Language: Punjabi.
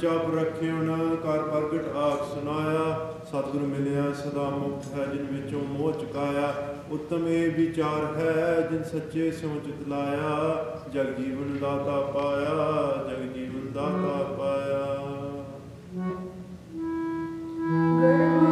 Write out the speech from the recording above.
ਚਪ ਰੱਖਿਉਨ ਕਰ ਪ੍ਰਗਟ ਆਖ ਸੁਨਾਇਆ ਸਤਿਗੁਰ ਮਿਲਿਆ, ਸਦਾ ਮੁਕਤ ਹੈ, ਜਿਨ ਵਿੱਚੋਂ ਮੋਹ ਚੁਕਾਇਆ। ਉੱਤਮ ਇਹ ਵਿਚਾਰ ਹੈ, ਜਿਨ ਸੱਚੇ ਸਿਉ ਚਿਤ ਲਾਇਆ। ਜਗ ਜੀਵਨ ਦਾਤਾ ਪਾਇਆ, ਜਗ ਜੀਵਨ ਦਾਤਾ ਪਾਇਆ। ਪੌੜੀ